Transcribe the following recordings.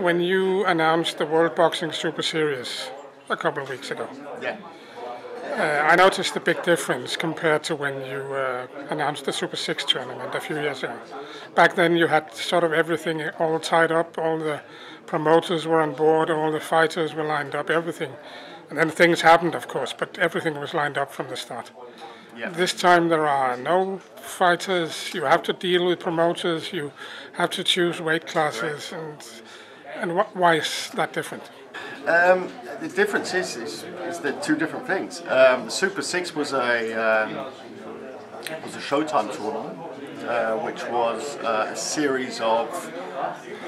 when you announced the World Boxing Super Series a couple of weeks ago. Yeah. Uh, I noticed a big difference compared to when you uh, announced the Super Six tournament a few years ago. Back then, you had sort of everything all tied up, all the promoters were on board, all the fighters were lined up, everything. And then things happened, of course, but everything was lined up from the start. Yeah. This time there are no fighters. You have to deal with promoters. You have to choose weight classes, and and wh- why is that different? Um, the difference is, is, is the two different things. Um, Super Six was a um, was a Showtime tournament, uh, which was uh, a series of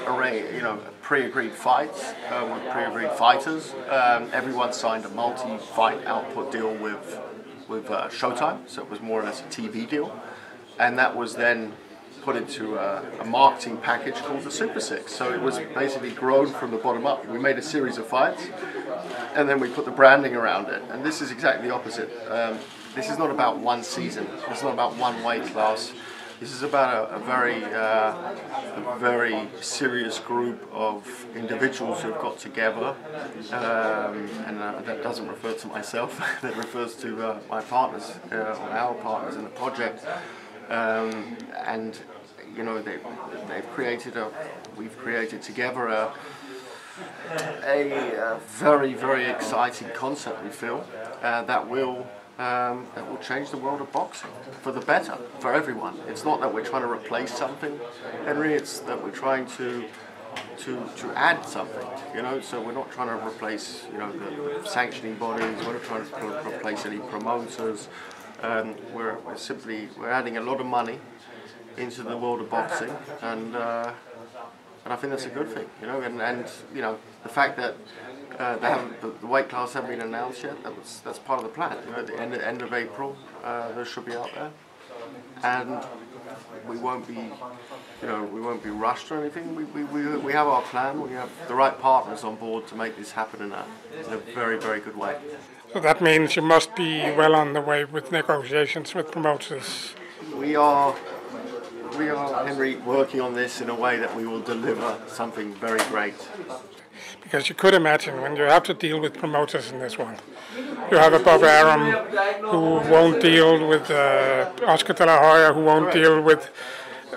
array, you know, pre-agreed fights uh, with pre-agreed fighters. Um, everyone signed a multi-fight output deal with with uh, Showtime, so it was more or less a TV deal, and that was then put into a, a, marketing package called the Super Six. So it was basically grown from the bottom up. We made a series of fights, and then we put the branding around it. And this is exactly the opposite. Um, this is not about one season. It's not about one weight class. This is about a, a very, uh, a very serious group of individuals who have got together, um, and uh, that doesn't refer to myself. that refers to uh, my partners, uh, our partners in the project, um, and you know they they've created a, we've created together a. A, very, very exciting concept, we feel, uh, that will um, that will change the world of boxing for the better for everyone. It's not that we're trying to replace something, Henry. It's that we're trying to to to add something. You know, so we're not trying to replace you know the sanctioning bodies. We're not trying to replace any promoters. Um, we're, simply we're adding a lot of money into the world of boxing, and uh, and I think that's a good thing. You know, and and you know the fact that uh, they haven't, the, the, weight class haven't been announced yet. That was, that's part of the plan. At the end, end of April, uh, those should be out there, and we won't be, you know, we won't be rushed or anything. We, we, we, we have our plan. We have the right partners on board to make this happen in a, in a very very good way. So that means you must be well on the way with negotiations with promoters. We are we are, Henry, working on this in a way that we will deliver something very great. Because you could imagine when you have to deal with promoters in this one, you have a Bob Arum who won't deal with uh, Oscar De La Hoya, who won't deal with,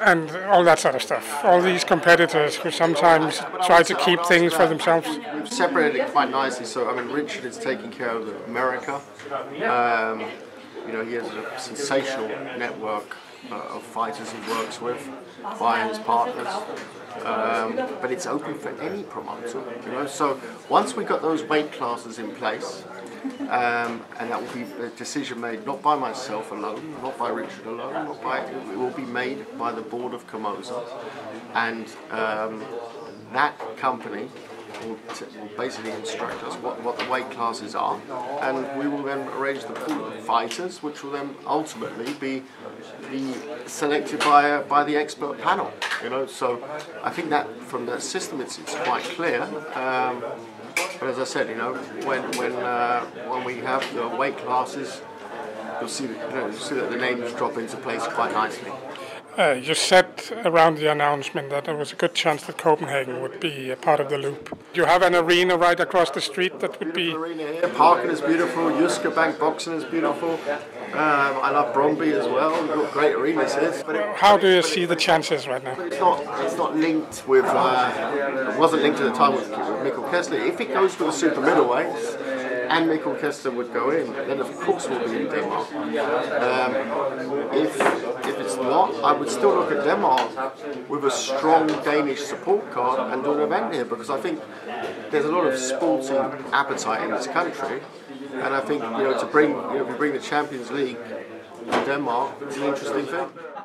and all that sort of stuff. All these competitors who sometimes try to keep things for themselves. We've separated it quite nicely. So I mean, Richard is taking care of America. Um, you know, he has a sensational network uh, of fighters he works with his partners. Um, but it's open for any promoter, you know. So once we've got those weight classes in place, um, and that will be a decision made not by myself alone, not by Richard alone, not by, it will be made by the board of Comosa, and um, that company will, will, basically instruct us what, what the weight classes are, and we will then arrange the pool of fighters, which will then ultimately be be selected by a, by the expert panel. You know, so I think that from that system, it's it's quite clear. Um, but as I said, you know, when when uh, when we have the weight classes, you'll see you know, you'll see that the names drop into place quite nicely. Uh, you said around the announcement that there was a good chance that Copenhagen would be a part of the loop. Do You have an arena right across the street that would be. Arena here. Parken is beautiful. Jyske Bank Boxen is beautiful. Um, I love Brøndby as well. We've got great arenas here. But How do you see the chances right now? It's not. It's not linked with. Uh, it wasn't linked at the time with, with Mikkel Kessler. If it goes to the super middleweights and Mikkel Kessler would go in, then of course we'll be in Denmark. Um, if if it's not, I would still look at Denmark with a strong Danish support card and do an event here because I think there's a lot of sporting appetite in this country, and I think you know to bring you know if you bring the Champions League to Denmark, it's an interesting thing.